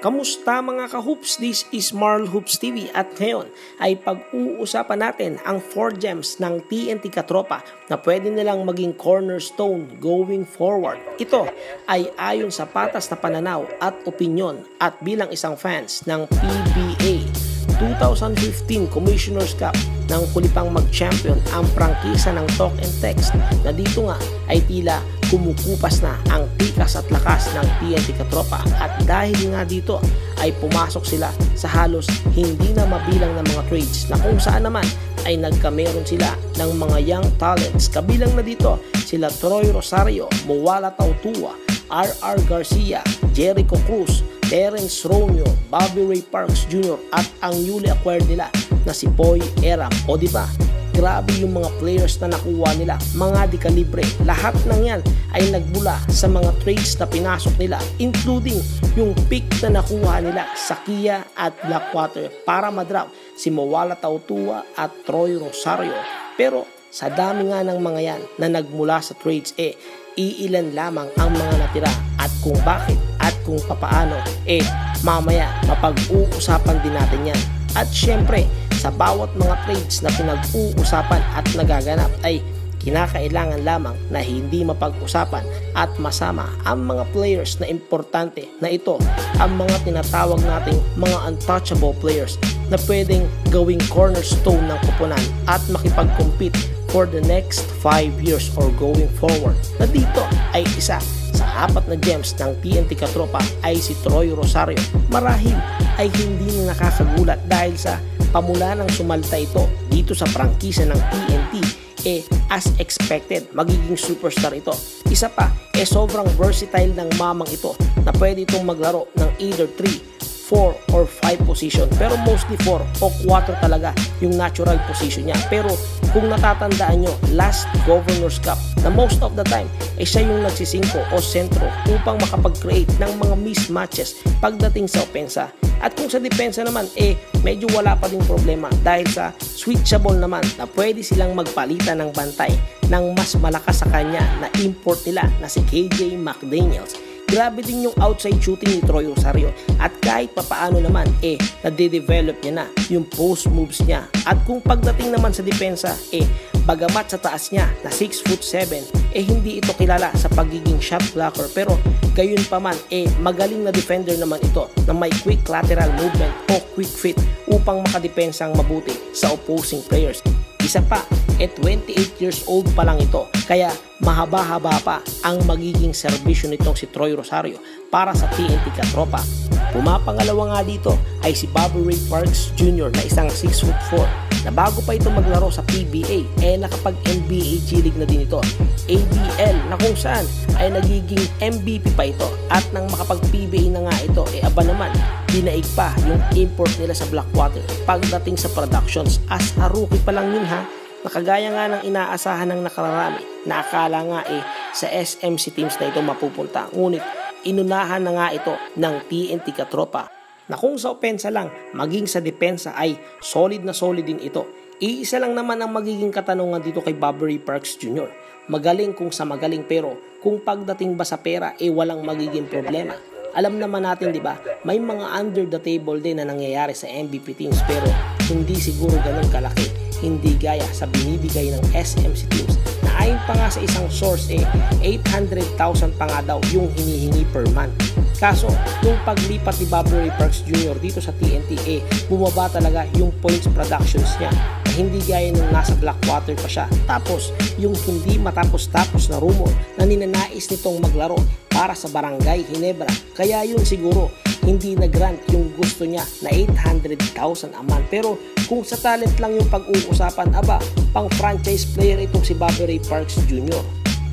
Kamusta mga ka-hoops? This is Marl Hoops TV at ngayon ay pag-uusapan natin ang 4 gems ng TNT Katropa na pwede nilang maging cornerstone going forward. Ito ay ayon sa patas na pananaw at opinyon at bilang isang fans ng PBA 2015 Commissioner's Cup nang huli pang mag-champion ang prangkisa ng Talk and Text na dito nga ay tila kumukupas na ang tikas at lakas ng TNT Katropa at dahil nga dito ay pumasok sila sa halos hindi na mabilang ng mga trades na kung saan naman ay nagkameron sila ng mga young talents kabilang na dito sila Troy Rosario, Mowala Tautua, R.R. Garcia, Jericho Cruz, Terence Romeo, Bobby Ray Parks Jr. at ang newly acquired nila na si Boy Eram. O di ba? Grabe yung mga players na nakuha nila, mga di kalibre. Lahat ng yan ay nagbula sa mga trades na pinasok nila, including yung pick na nakuha nila sa Kia at Blackwater para madrap si Mawala Tautua at Troy Rosario. Pero sa dami nga ng mga yan na nagmula sa trades, eh, iilan lamang ang mga natira at kung bakit at kung papaano, eh, mamaya mapag-uusapan din natin yan. At syempre, sa bawat mga trades na pinag-uusapan at nagaganap ay kinakailangan lamang na hindi mapag-usapan at masama ang mga players na importante na ito ang mga tinatawag nating mga untouchable players na pwedeng gawing cornerstone ng kupunan at makipag-compete for the next 5 years or going forward na dito ay isa sa apat na gems ng TNT Katropa ay si Troy Rosario. Marahil ay hindi na nakakagulat dahil sa pamula ng sumalta ito dito sa prangkisa ng TNT eh as expected magiging superstar ito. Isa pa, eh sobrang versatile ng mamang ito na pwede itong maglaro ng either 3, 4 or 5 position. Pero mostly 4 o 4 talaga yung natural position niya. Pero kung natatandaan nyo, last Governor's Cup na most of the time eh siya yung nagsisingko o sentro upang makapag-create ng mga mismatches pagdating sa opensa. At kung sa depensa naman, eh medyo wala pa ding problema dahil sa switchable naman na pwede silang magpalitan ng bantay ng mas malakas sa kanya na import nila na si KJ McDaniels Grabe din yung outside shooting ni Troy Rosario. At kahit papaano naman eh nade-develop niya na yung post moves niya. At kung pagdating naman sa depensa eh bagamat sa taas niya na 6 foot 7 eh hindi ito kilala sa pagiging shot blocker. Pero gayon pa man eh magaling na defender naman ito na may quick lateral movement o quick fit upang makadepensang mabuti sa opposing players. Isa pa, eh 28 years old pa lang ito. Kaya mahaba-haba pa ang magiging serbisyo nitong si Troy Rosario para sa TNT Katropa. Pumapangalawa nga dito ay si Bobby Ray Parks Jr. na isang 6'4 na bago pa ito maglaro sa PBA eh nakapag NBA G League na din ito. ABL na kung saan ay nagiging MVP pa ito at nang makapag PBA na nga ito eh aba naman dinaig pa yung import nila sa Blackwater pagdating sa productions as a rookie pa lang yun ha Nakagaya nga ng inaasahan ng nakararami na akala nga eh sa SMC teams na ito mapupunta. Ngunit inunahan na nga ito ng TNT Katropa na kung sa opensa lang maging sa depensa ay solid na solid din ito. Iisa lang naman ang magiging katanungan dito kay Bobby Parks Jr. Magaling kung sa magaling pero kung pagdating ba sa pera eh walang magiging problema. Alam naman natin 'di ba, may mga under the table din na nangyayari sa MVP teams pero hindi siguro ganun kalaki hindi gaya sa binibigay ng SMC teams na ayon pa nga sa isang source eh 800,000 pa nga daw yung hinihingi per month. Kaso, nung paglipat ni Bobby Ray Parks Jr. dito sa TNT eh bumaba talaga yung points productions niya na hindi gaya nung nasa Blackwater pa siya. Tapos, yung hindi matapos-tapos na rumor na ninanais nitong maglaro para sa Barangay Ginebra. Kaya yun siguro hindi na-grant yung gusto niya na 800,000 a month. Pero kung sa talent lang yung pag-uusapan, aba, pang franchise player itong si Bobby Ray Parks Jr.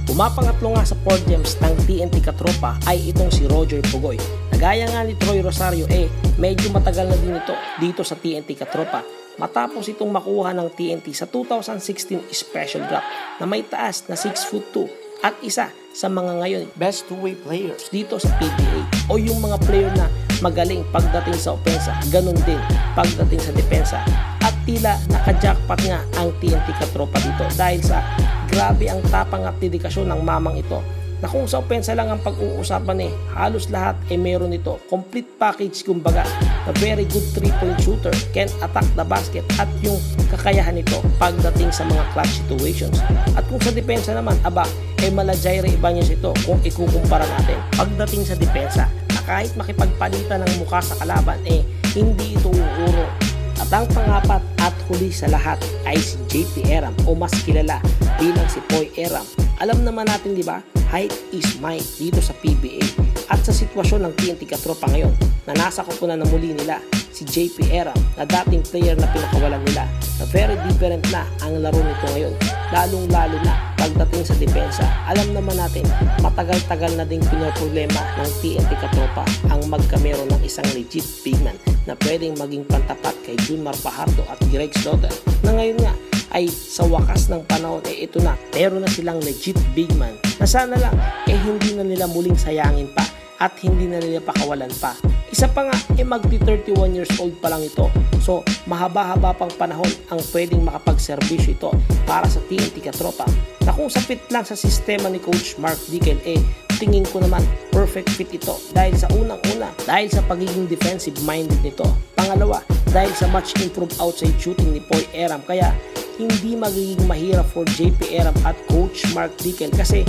Pumapangatlo nga sa podiums ng TNT Katropa ay itong si Roger Pugoy. Nagaya nga ni Troy Rosario eh, medyo matagal na din ito dito sa TNT Katropa matapos itong makuha ng TNT sa 2016 special draft na may taas na 6 foot 2 at isa sa mga ngayon best two-way players dito sa PBA o yung mga player na magaling pagdating sa opensa, ganun din pagdating sa depensa. At tila nakajackpot nga ang TNT Katropa dito dahil sa grabe ang tapang at dedikasyon ng mamang ito na kung sa opensa lang ang pag-uusapan eh, halos lahat ay eh meron ito. Complete package kumbaga, a very good 3-point shooter, can attack the basket at yung kakayahan nito pagdating sa mga clutch situations. At kung sa depensa naman, aba, eh Malajaira Ibanez ito kung ikukumpara natin. Pagdating sa depensa, na kahit makipagpalitan ng mukha sa kalaban, eh hindi ito uuro at ang pangapat at huli sa lahat ay si JP Eram o mas kilala bilang si Poy Eram. Alam naman natin di ba, height is might dito sa PBA. At sa sitwasyon ng TNT Katropa ngayon na nasa kupunan na muli nila si JP Eram na dating player na pinakawalan nila na very different na ang laro nito ngayon lalong lalo na pagdating sa depensa. Alam naman natin matagal-tagal na ding pinoproblema ng TNT Katropa ang magkamero ng isang legit big man na pwedeng maging pantapat kay Junmar Pahardo at Greg Slaughter na ngayon nga ay sa wakas ng panahon eh ito na meron na silang legit big man na sana lang eh hindi na nila muling sayangin pa at hindi na nila pakawalan pa. Isa pa nga, eh magti 31 years old pa lang ito. So, mahaba-haba pang panahon ang pwedeng makapagserbisyo ito para sa TNT Katropa na kung sapit lang sa sistema ni Coach Mark Dickel, eh tingin ko naman perfect fit ito dahil sa unang-una, dahil sa pagiging defensive minded nito. Pangalawa, dahil sa much improved outside shooting ni Poy Eram kaya hindi magiging mahirap for JP Eram at Coach Mark Dickel kasi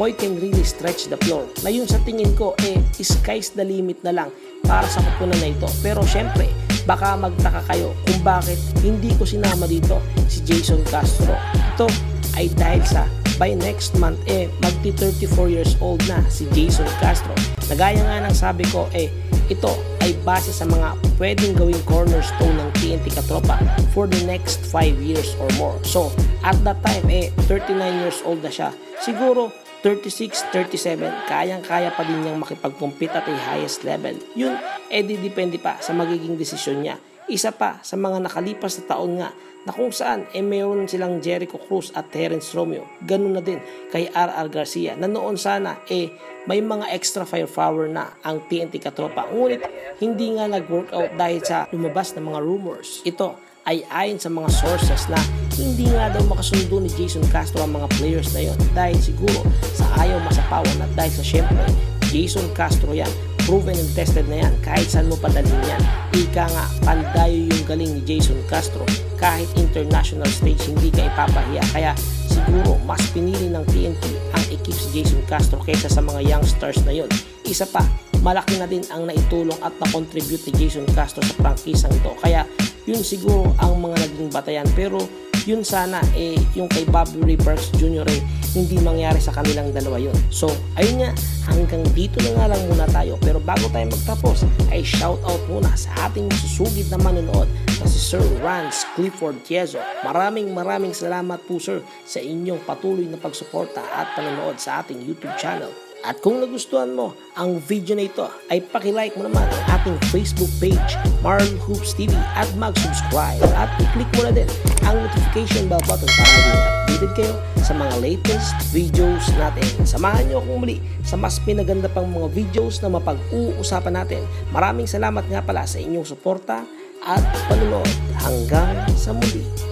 Poy can really stretch the floor. Na yun sa tingin ko, eh, sky's the limit na lang para sa kupunan na ito. Pero syempre, baka magtaka kayo kung bakit hindi ko sinama dito si Jason Castro. Ito ay dahil sa by next month eh magti 34 years old na si Jason Castro. Nagaya nga ng sabi ko eh ito ay base sa mga pwedeng gawing cornerstone ng TNT Katropa for the next 5 years or more. So, at that time eh 39 years old na siya. Siguro 36, 37, kayang-kaya pa din niyang makipag-compete at a highest level. Yun, eh di depende pa sa magiging desisyon niya. Isa pa sa mga nakalipas na taon nga na kung saan eh mayroon silang Jericho Cruz at Terence Romeo. Ganun na din kay RR Garcia na noon sana eh may mga extra firepower na ang TNT Katropa. Ngunit hindi nga nag-workout dahil sa lumabas na mga rumors. Ito ay ayon sa mga sources na hindi nga daw makasundo ni Jason Castro ang mga players na yon dahil siguro sa ayaw masapawan at dahil sa syempre Jason Castro yan. Proven and tested na yan. Kahit saan mo padalhin yan. Ika nga pandayo yung galing ni Jason Castro. Kahit international stage hindi ka ipapahiya. Kaya siguro mas pinili ng TNT ang ekip si Jason Castro kaysa sa mga young stars na yon isa pa malaki na din ang naitulong at na-contribute ni Jason Castro sa prangkisang ito kaya yun siguro ang mga naging batayan. Pero yun sana eh yung kay Bobby Ray Parks Jr. eh hindi mangyari sa kanilang dalawa yun. So, ayun nga, hanggang dito na nga lang muna tayo. Pero bago tayo magtapos, ay shout out muna sa ating susugid na manonood na si Sir Rance Clifford Tiezo. Maraming maraming salamat po sir sa inyong patuloy na pagsuporta at panonood sa ating YouTube channel. At kung nagustuhan mo ang video na ito, ay pakilike mo naman ang ating Facebook page, Marl Hoops TV at mag-subscribe. At i-click mo na din ang notification bell button para maging updated kayo sa mga latest videos natin. Samahan niyo akong muli sa mas pinaganda pang mga videos na mapag-uusapan natin. Maraming salamat nga pala sa inyong suporta at panunood hanggang sa muli.